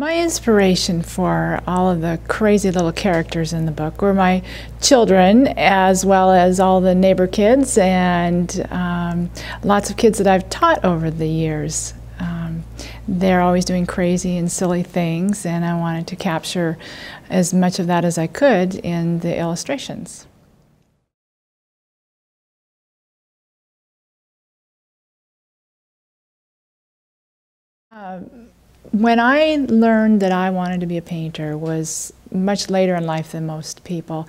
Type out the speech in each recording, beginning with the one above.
My inspiration for all of the crazy little characters in the book were my children, as well as all the neighbor kids and um, lots of kids that I've taught over the years. Um, they're always doing crazy and silly things, and I wanted to capture as much of that as I could in the illustrations. Um, when I learned that I wanted to be a painter was much later in life than most people.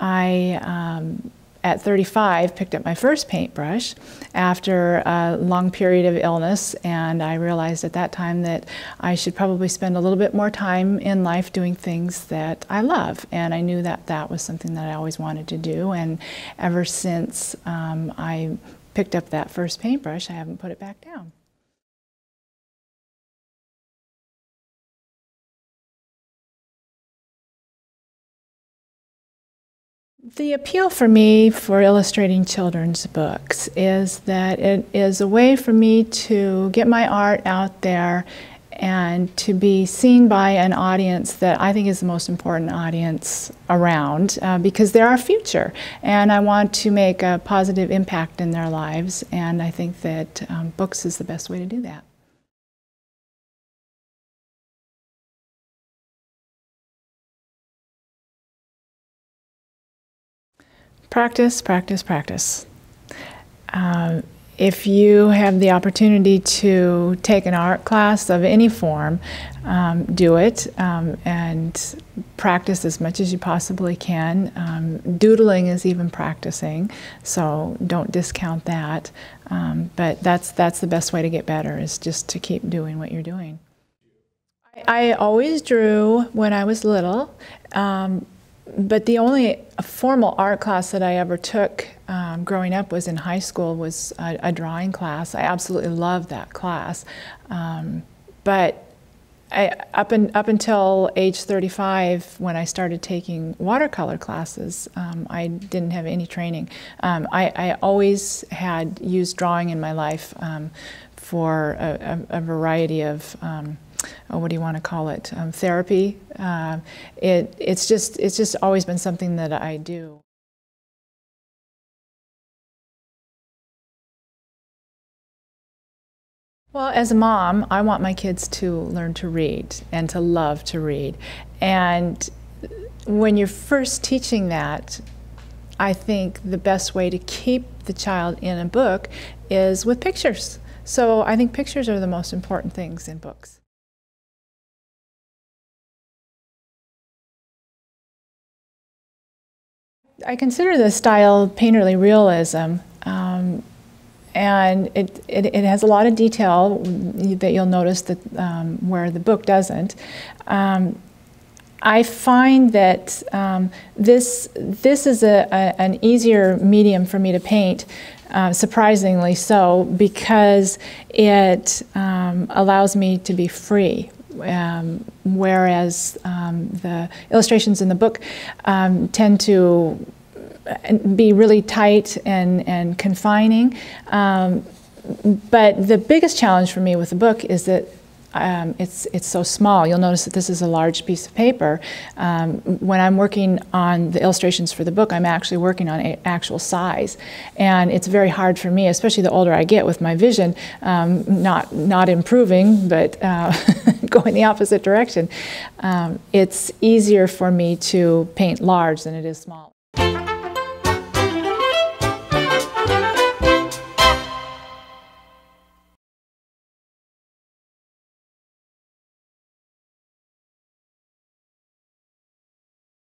I, um, at 35, picked up my first paintbrush after a long period of illness, and I realized at that time that I should probably spend a little bit more time in life doing things that I love. And I knew that that was something that I always wanted to do, and ever since um, I picked up that first paintbrush, I haven't put it back down. The appeal for me for illustrating children's books is that it is a way for me to get my art out there and to be seen by an audience that I think is the most important audience around uh, because they're our future and I want to make a positive impact in their lives and I think that um, books is the best way to do that. Practice, practice, practice. Um, if you have the opportunity to take an art class of any form, um, do it um, and practice as much as you possibly can. Um, doodling is even practicing, so don't discount that. Um, but that's that's the best way to get better is just to keep doing what you're doing. I, I always drew when I was little. But the only formal art class that I ever took um, growing up was in high school was a, a, drawing class. I absolutely loved that class. Um, but I, up, in, up until age 35, when I started taking watercolor classes, um, I didn't have any training. Um, I, I, always had used drawing in my life um, for a, a, a, variety of um, oh, what do you want to call it, um, therapy. Uh, it, it's, just, it's just always been something that I do. Well, as a mom, I want my kids to learn to read and to love to read. And when you're first teaching that, I think the best way to keep the child in a book is with pictures. So I think pictures are the most important things in books. I consider the style painterly realism. Um, and it, it, it, has a lot of detail that you'll notice that um, where the book doesn't. Um, I find that um, this, this is a, a, an easier medium for me to paint, uh, surprisingly so, because it um, allows me to be free um, whereas um, the illustrations in the book um, tend to be really tight and, and confining. Um, but the biggest challenge for me with the book is that um, it's, it's so small. You'll notice that this is a large piece of paper. Um, when I'm working on the illustrations for the book, I'm actually working on actual size. And it's very hard for me, especially the older I get with my vision, um, not, not improving, but uh, going the opposite direction. Um, it's easier for me to paint large than it is small.